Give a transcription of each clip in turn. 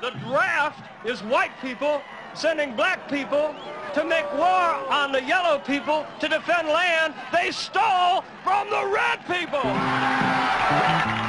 The draft is white people sending black people to make war on the yellow people to defend land they stole from the red people.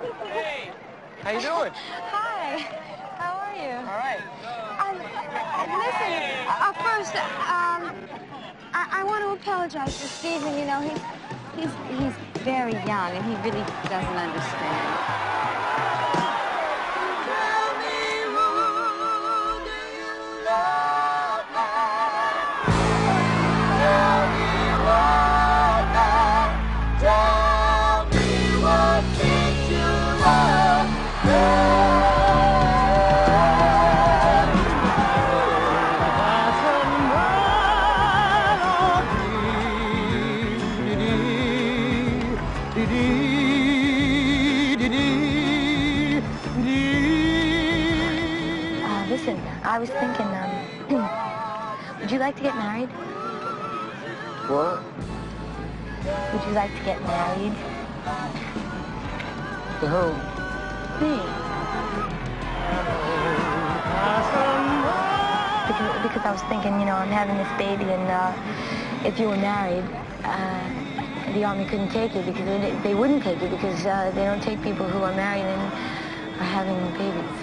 Hey, how you doing? Hi. How are you? All right. Um, listen, uh, first, um, I, I want to apologize for Stephen. You know, he's, he's, he's very young and he really doesn't understand. Uh, listen, I was thinking, um, would you like to get married? What? Would you like to get married? To who? Me. Because, because I was thinking, you know, I'm having this baby, and uh, if you were married, uh, the army couldn't take you because they, they wouldn't take you because uh, they don't take people who are married and are having babies.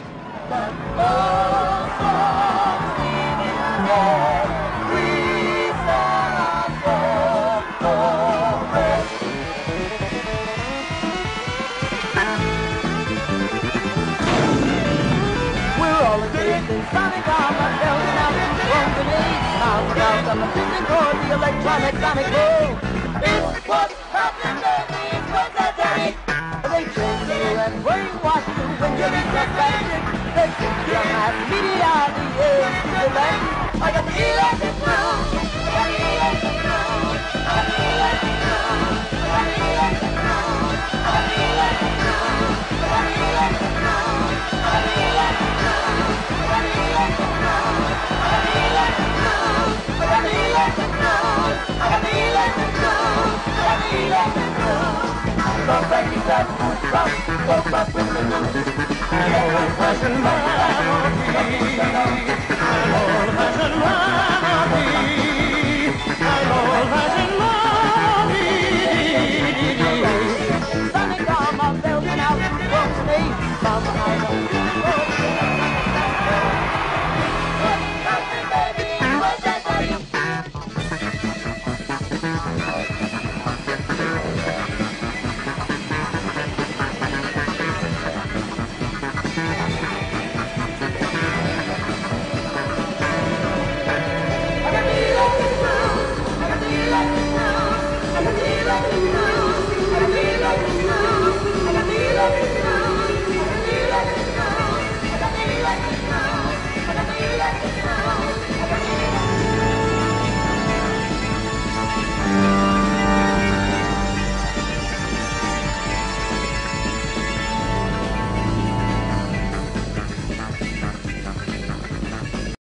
Sonic armor, building up from grenades. Now without them, physical, the electronic sonic what happened to me was that day. They tricked you and brainwashed you when you didn't suspect it. They took your mass media out of the air. I got the electric Oh, opa, opa, opa, opa,